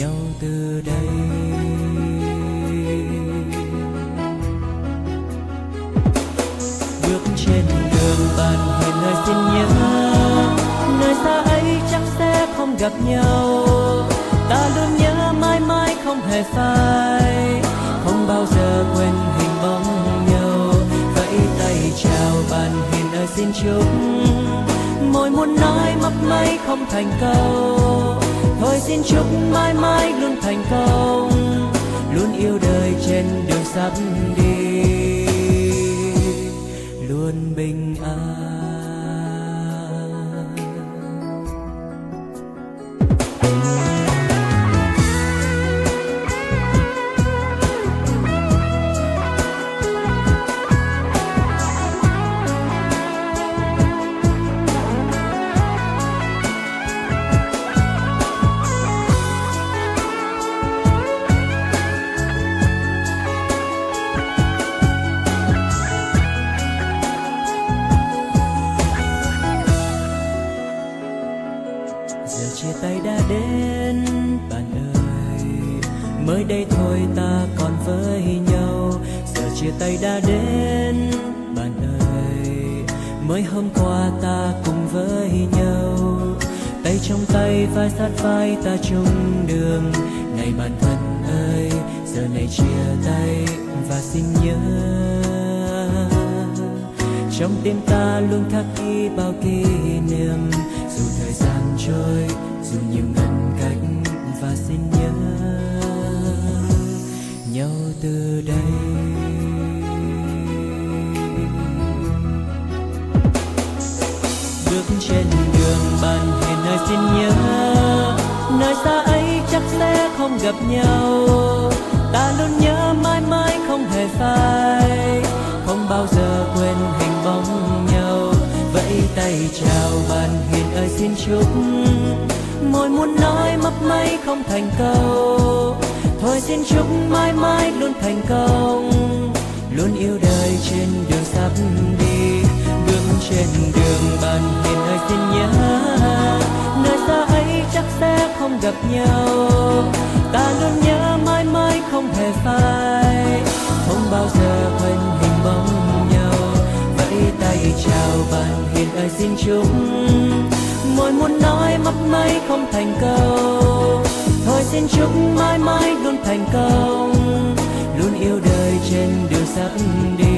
nhau từ đây. Bước trên đường bạn hẹn lời xin nhớ nơi xa ấy chắc sẽ không gặp nhau. Ta luôn nhớ mãi mãi không hề phai, không bao giờ quên hình bóng nhau. Vẫy tay chào bạn hiền ơi xin chúc, môi muốn nói mấp máy không thành câu thôi xin chúc mãi mãi luôn thành công, luôn yêu đời trên đường sắp đi, luôn bình an. Mới đây thôi ta còn với nhau. Giờ chia tay đã đến bạn ơi. Mới hôm qua ta cùng với nhau. Tay trong tay, vai sát vai ta chung đường. Này bạn thân ơi, giờ này chia tay và xin nhớ. Trong tim ta luôn khắc ghi bao kỷ niệm. Dù thời gian trôi, dù nhiều ngăn cách và xin nhớ từ đây. Bước trên đường bạn hẹn nơi xin nhớ, nơi xa ấy chắc sẽ không gặp nhau. Ta luôn nhớ mãi mãi không hề phai, không bao giờ quên hình bóng nhau. Vẫy tay chào bạn hiền ơi xin chúc, môi muốn nói mấp máy không thành câu thôi xin chúc mãi mãi luôn thành công, luôn yêu đời trên đường sắp đi, bước trên đường bạn hiền ơi xin nhớ, nơi xa ấy chắc sẽ không gặp nhau. Ta luôn nhớ mãi mãi không hề phai, không bao giờ quên hình bóng nhau. Vẫy tay chào bạn hiền ơi xin chúc môi muốn nói mấp máy không thành câu xin chúc mãi mãi luôn thành công luôn yêu đời trên đường sắp đi.